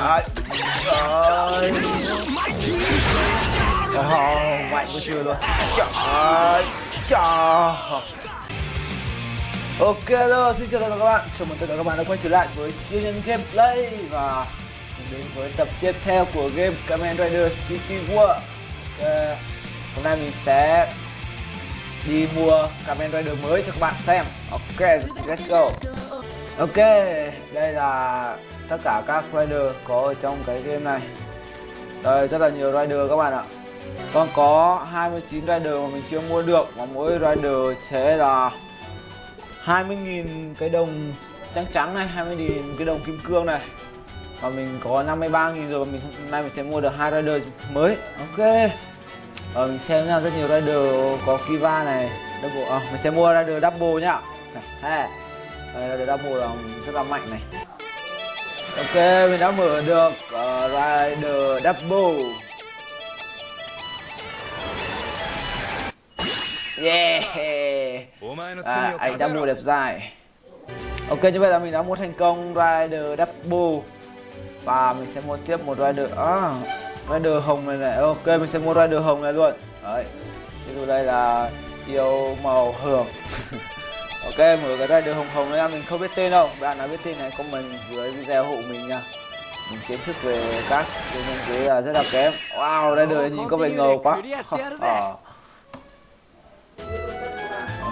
Trời. Trời Oh, mạnh của chưa luôn. Trời Trời. Ok rồi, xin chào tất cả các bạn. Chào mừng tất cả các bạn đã quay trở lại với siêu nhân gameplay Và đến với tập tiếp theo của game Kamen Rider City War okay. Hôm nay mình sẽ đi mua Kamen Rider mới cho các bạn xem. Ok, let's go. Ok, đây là tất cả các rider có ở trong cái game này. Đây, rất là nhiều rider các bạn ạ. Còn có 29 rider mà mình chưa mua được Và mỗi rider sẽ là 20.000 cái đồng trắng trắng này 20.000 cái đồng kim cương này. Và mình có 53.000 rồi và mình hôm nay mình sẽ mua được hai rider mới. Ok. Ờ, mình xem nha, rất nhiều rider có Kiva này double, à, Mình sẽ mua rider double nhá. Này, đây rider double là rất là mạnh này. Ok, mình đã mở được uh, rider double. Yeah. À, Anh double đẹp dài. Ok, như vậy là mình đã mua thành công rider double. Và mình sẽ mua tiếp một rider à, Rider hồng này này. Ok, mình sẽ mua rider hồng này luôn. Đấy Xin đây là yêu màu hưởng Ok, mở cái rider hồng hồng này mình không biết tên đâu. Bạn nào biết tên này comment dưới video hộ mình nha. Mình kiến thức về các nhân kế là rất là kém. Wow đây đời nhìn có vẻ ngầu quá.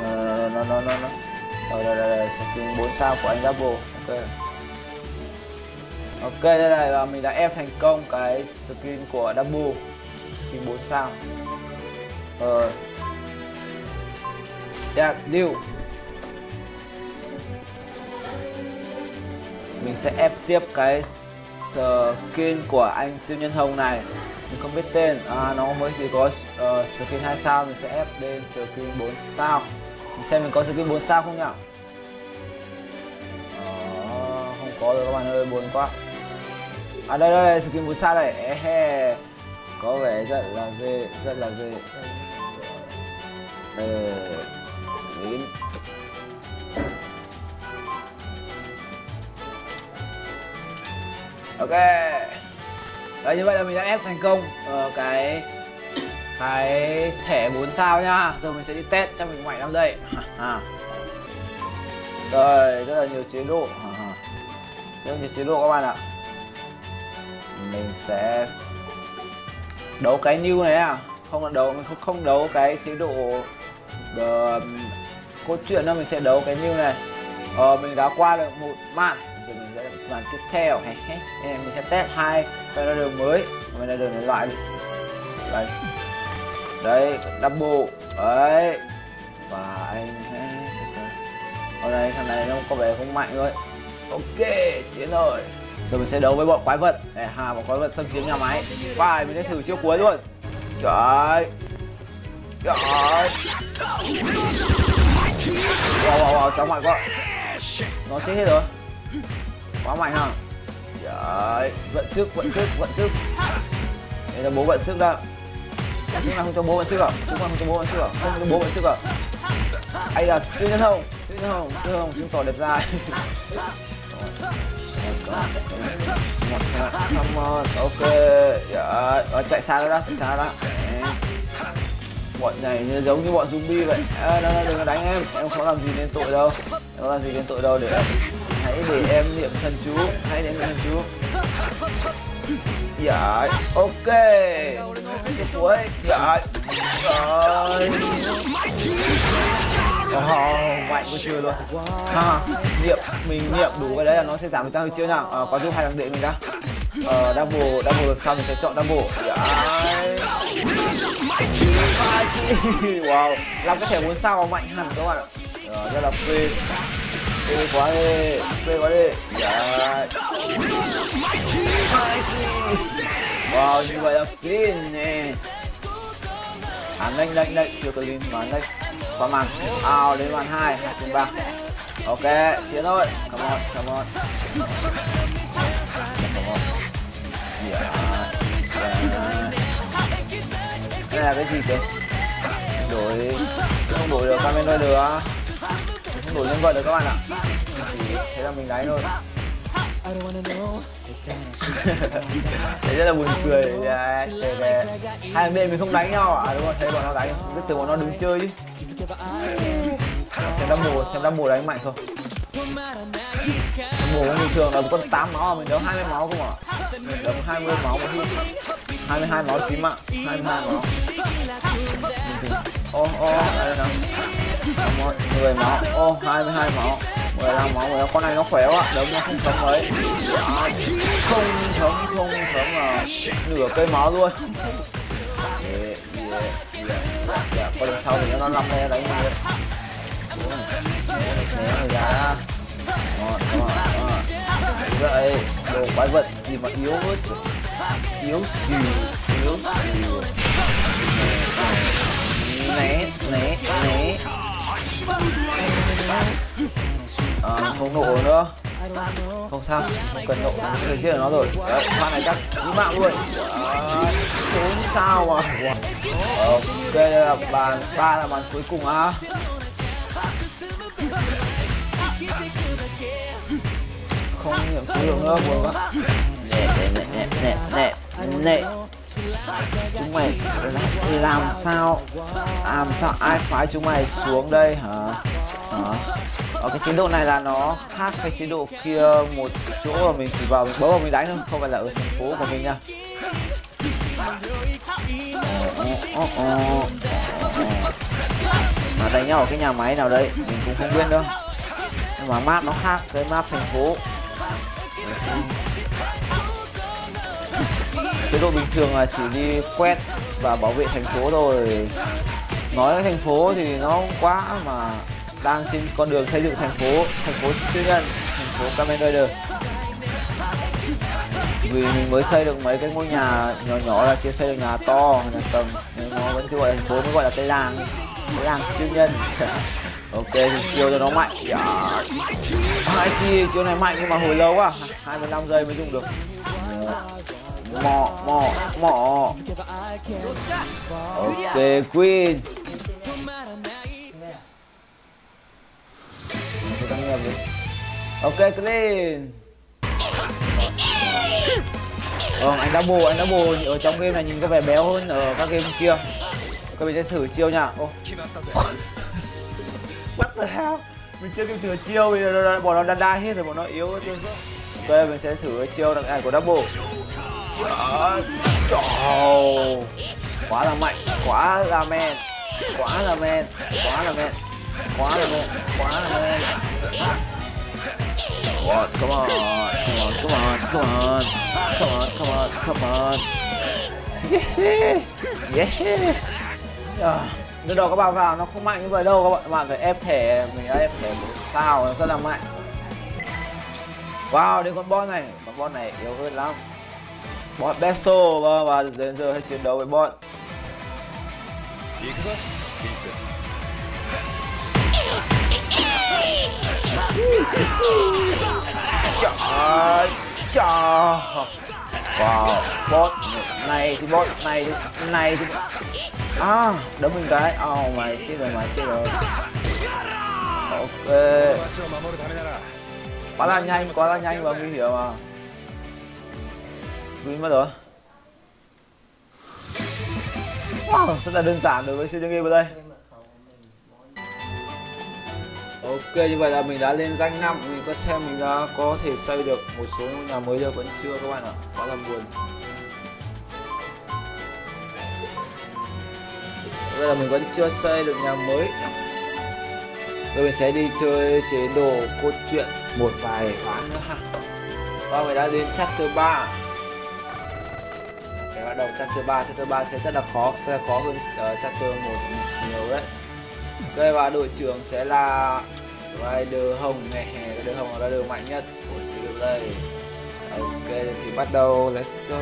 Ờ nó nó nó nó. Rồi đây đây đây skin 4 sao của anh double. Ok. Ok đây này là mình đã ép thành công cái skin của double. Skin 4 sao. Ờ. Yeah lưu mình sẽ ép tiếp cái skin của anh siêu nhân hồng này. Mình không biết tên. À, nó mới chỉ có ờ, uh, skin 2 sao mình sẽ ép lên skin 4 sao. Mình xem mình có skin 4 sao không nhỉ à, ờ, không có rồi các bạn ơi buồn quá. À đây đây, đây skin 4 sao đây. Ehe. có vẻ rất là ghê rất là ghê. Ờ, đến. Ok. Đấy như vậy là mình đã ép thành công ở cái cái thẻ 4 sao nhá Rồi mình sẽ đi test cho mình ngoại năm đây. À. rồi rất là nhiều chế độ. À. rất nhiều chế độ các bạn ạ. Mình sẽ đấu cái new này à không là đấu mình không không đấu cái chế độ ờ, cốt truyện đâu mình sẽ đấu cái new này. Ờ, mình đã qua được một màn rồi tiếp theo hay mình sẽ test hai cái ra đường mới. Mình ra đường này loại đây đấy, double. Đấy. Và anh hôm nay thằng này nó có vẻ không mạnh rồi. Ok, chiến rồi. Rồi mình sẽ đấu với bọn quái vật. Để hà bọn quái vật xâm chiếm nhà máy. Phải, mình sẽ thử chiêu cuối luôn. Trời. Trời. Wow wow wow, chóng ngoại quá. Nó chết hết rồi quá mạnh ha. Đấy, vận sức vận sức vận sức. Đây là bố vận sức đó chúng ta không cho bố vận sức à? Chúng ta không cho bố vận sức à? Không cho bố vận sức à? Ây là siêu nhân hồng siêu nhân hồng siêu nhân hồng chứng tỏ đẹp dài, come on ok. Dạ chạy xa ra chạy xa ra bọn này giống như bọn zombie vậy. À, đừng có đánh em. Em không làm gì nên tội đâu. Em không làm gì nên tội đâu để hãy để em niệm thần chú. Hãy niệm thần chú. Dạ ok. Chú cuối dạ rồi. Oh, mạnh quá chưa luôn. Ha niệm mình niệm đủ cái đấy là nó sẽ giảm tăng hơi chưa nào. À, có giúp hai thằng đệ mình đã. Ờ double double được sau mình sẽ chọn double. Dạ wow làm cái thẻ muốn sao mạnh hẳn các bạn ạ. Ờ, rất là phê phê quá đi phê quá đi dạ wow như vậy là fin nè à nhanh nhanh chưa có liên mà nhanh qua màn ao đến màn hai hai trên ba ok chiến thôi come on come on yeah. yeah. đây là cái gì kìa đổi không đổi được camera nữa không đổi nhân vật được các bạn ạ. Thế là mình đánh thôi. Thế rất là buồn cười. Đấy, đấy, đấy. Hai thằng đêm mình không đánh nhau à đúng không thấy bọn nó đánh. Biết từ bọn nó đứng chơi chứ. Xem đâm mùa xem đâm mùa đánh mạnh không. Mùa bình thường là con 8 máu mình đấu 20 máu không à mình đấu 20 máu một hit 22 máu chín mạng 22 máu. Ô ô đây nào một người máu ô oh, 22 máu 15 máu 15 con này nó khỏe quá đấu nó không thấm mấy không thấm không thấm à nửa cây máu luôn yeah, yeah, yeah. yeah. có lần sau thì nó năm đây đánh mình né người ra ngon ngon ngon vậy đồ quái vật gì mà yếu hết yếu xìu yếu xìu né né né à, không nổ nữa. Không sao không cần nổ người chết là nó rồi. Đấy pha này chắc chí mạng luôn. Bốn sao mà. Ok đây là bàn ba là bàn cuối cùng á. Không nghiệm số được nữa buồn quá. Nè nè nè nè nè nè chúng mày làm sao làm sao ai phái chúng mày xuống đây hả? Hả? Ở cái chế độ này là nó khác cái chế độ kia một chỗ mà mình chỉ vào mình bấm vào mình đánh thôi, không phải là ở thành phố của mình nha. Ờ, ờ, mà đánh nhau ở cái nhà máy nào đấy, mình cũng không biết đâu. Nhưng mà map nó khác với map thành phố chế độ bình thường là chỉ đi quét và bảo vệ thành phố thôi. Nói thành phố thì nó quá mà đang trên con đường xây dựng thành phố thành phố siêu nhân, thành phố Kamen Rider. Vì mình mới xây được mấy cái ngôi nhà nhỏ nhỏ là chưa xây được nhà to, nhà tầng nên nó vẫn chưa gọi là thành phố, mới gọi là cái làng cái làng siêu nhân. Ok thì siêu cho nó mạnh. Dạ. Hai kia chiêu này mạnh nhưng mà hồi lâu quá 25 giây mới dùng được mò mò mò ok clean ờ vâng, anh double anh double ở trong game này nhìn có vẻ béo hơn ở các game kia. Các bạn sẽ thử chiêu nha. Ô. What the hell? Mình chưa kịp thử chiêu thì bọn nó đa đa hết rồi, bọn nó yếu tiêu ok, mình sẽ thử chiêu đặc ảnh của double. Trời quá là mạnh quá là men quá là men quá là men quá là men quá là men What? Come on, come on, come on, come on, come on, come on, come on. Yeah, yeah. À, đầu các bạn vào nó không mạnh như vậy đâu các bạn, bạn phải ép thẻ mình đã ép thẻ một sao nó rất là mạnh. Wow, đến con boss này, con boss này yếu hơn lắm bọn Besto và, và đến giờ hãy chiến đấu với bọn. Trời trời Wow Bot này thì bot này thì này thì À đấm mình cái. Oh mày chết rồi mày chết rồi. Ok. Quá là nhanh quá là nhanh và nguy hiểm mà Win mất rồi Wow, rất là đơn giản đối với siêu game ở đây. Ok, như vậy là mình đã lên danh năm. Mình có xem, mình đã có thể xây được một số nhà mới được vẫn chưa, các bạn ạ? Quá là buồn. Bây giờ mình vẫn chưa xây được nhà mới. Rồi mình sẽ đi chơi chế độ cốt truyện một vài ván nữa ha. Và mình đã đến chapter 3 cái đầu chapter 3, chapter 3 sẽ rất là khó Rất là khó hơn uh, chapter 1 nhiều đấy. Ok và đội trưởng sẽ là Rider Hồng này Rider Hồng là Rider mạnh nhất của series đây. Ok giờ thì bắt đầu let's go.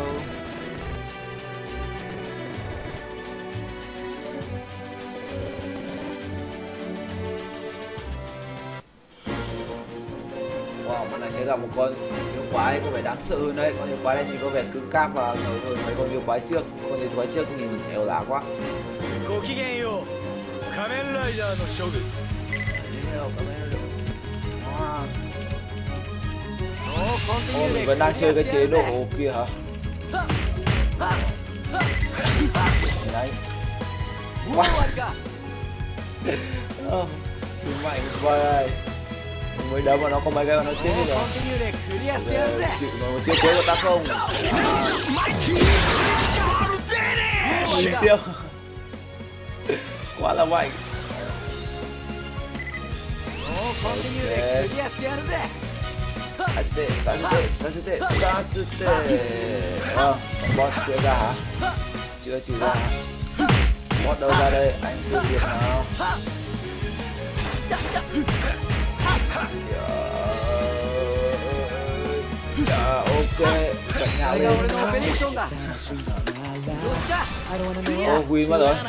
Wow, mà này sẽ gặp một con quái có vẻ đáng sợ hơn đấy con yêu quái này thì có vẻ cứng cáp và nhiều hơn mấy con yêu quái trước con yêu quái trước nhìn éo lá quá oh, Ồ, oh, mình vẫn đang chơi cái chế độ kia hả? Đấy. Wow. oh, mạnh quá mới đấm mà nó có mấy cái mà nó chết đi rồi chịu nó một chiếc cuối của ta không? Mình tiêu quá là mạnh. Sa se te sa se te sa se te sa se te ờ còn bot chưa ra hả? Chưa chỉ ra bot đâu ra đây? Anh tiêu diệt nào Dạ, ok, bật nhào lên. Ô, Win mất rồi.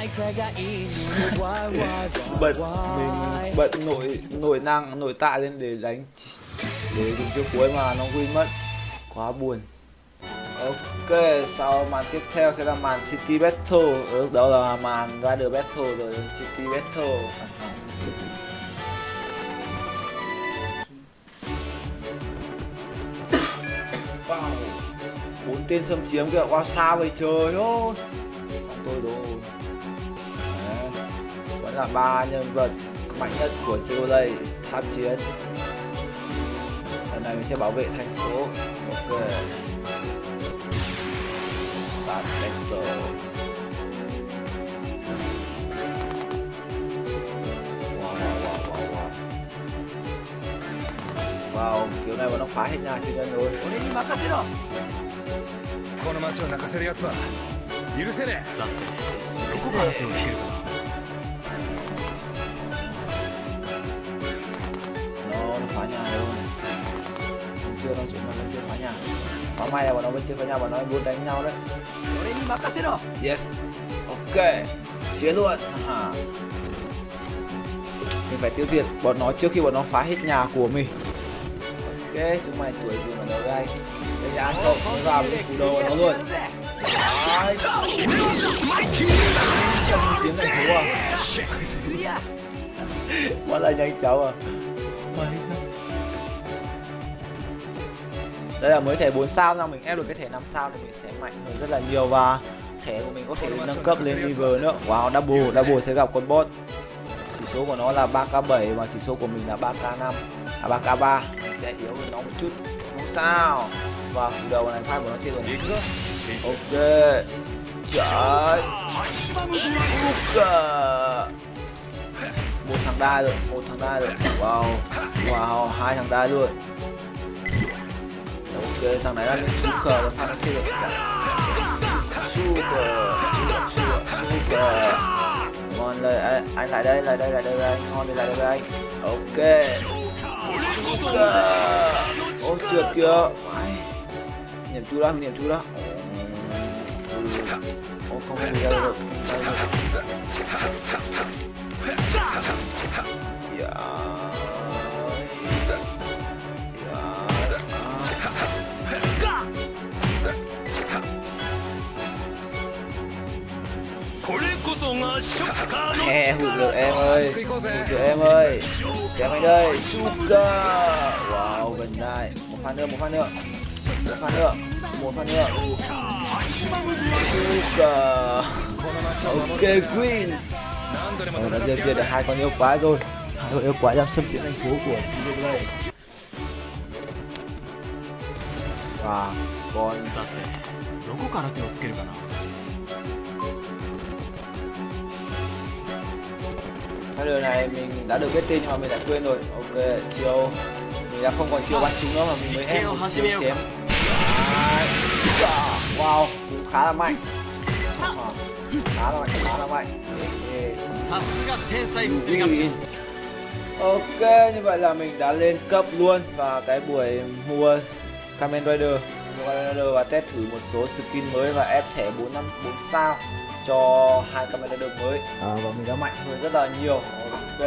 Bật, mình bật nội nội năng, nội tạ lên để đánh Để dùng chiêu cuối mà nó win mất. Quá buồn. Ok, sau màn tiếp theo sẽ là màn City Battle. Ừ, Đó là màn Rider Battle rồi City Battle tên xâm chiếm kìa. Qua xa vậy trời ơi. Xong tôi rồi. Đấy. Vẫn là ba nhân vật mạnh nhất của Chevrolet tham chiến. Lần này mình sẽ bảo vệ thành phố. Ok. Start tester Wow, wow, wow, wow, wow. Wow, kiểu này mà nó phá hết nhà xin nhân rồi この町を泣かせる奴は許せねさてどこから手をつけるかな nó nó phá nhà rồi vẫn chưa nó chúng nó vẫn chưa phá nhà có may là bọn nó vẫn chưa phá nhà bọn nó muốn đánh nhau đấy yes ok chiến luôn Haha. mình phải tiêu diệt bọn nó trước khi bọn nó phá hết nhà của mình ok chúng mày tuổi gì mà nó đây bây giờ cậu nó vào với đầu của nó luôn. Đấy. Trận chiến thành phố à quá là nhanh chóng à. Đây là mới thẻ 4 sao nào mình ép được cái thẻ 5 sao thì mình sẽ mạnh hơn rất là nhiều và thẻ của mình có thể nâng cấp lên level nữa. Wow double double sẽ gặp con boss chỉ số của nó là 3k7 và chỉ số của mình là 3k5 à 3k3 sẽ yếu hơn nó một chút. Không sao. Và phủ đầu này pha của nó chưa trên rồi ok. Trời. Một thằng đai rồi một thằng đai rồi. Wow. Wow hai thằng đai luôn. Ok thằng này là lên super rồi pha nó chưa được. Sugar sugar sugar sugar anh lại anh lại đây lại đây lại đây anh ngon đi lại đây anh. Ok. Ô oh, trượt kìa. Niệm chú đó niệm chú đó ô không không ra không ra được. Yeah. he hụt được em ơi. Hụt được em ơi. Xem anh đây suga wow gần đây một pha nữa một pha nữa một pha nữa một pha nữa suga ok queen Ờ, đã giờ diệt được hai con yêu quái rồi hai con yêu quái đang xâm chiếm thành phố của Silverblade và con Hai đường này mình đã được biết tin nhưng mà mình đã quên rồi. Ok, chiều mình đã không còn chiều bắn chúng nữa mà mình mới ép một chiêu chém. Wow, cũng khá là mạnh. Khá là mạnh, khá là mạnh. Ok, như vậy là mình đã lên cấp luôn và cái buổi mua Kamen Rider, Kamen Rider và test thử một số skin mới và ép thẻ 4 năm 4 sao cho hai Kamen Rider mới. À, và mình đã mạnh. Hơn rất là nhiều. Ok.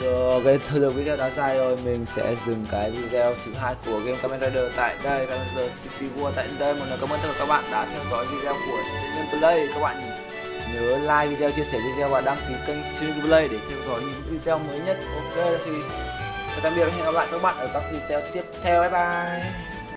Giờ cái thời lượng video đã dài rồi. Mình sẽ dừng cái video thứ hai của game Kamen Rider tại đây. Kamen Rider City War tại đây. Một lần cảm ơn tất cả các bạn đã theo dõi video của Sinion Play. Các bạn nhớ like video chia sẻ video và đăng ký kênh Sinion Play để theo dõi những video mới nhất. Ok thì tạm biệt và hẹn gặp lại các bạn ở các video tiếp theo. Bye bye